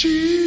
She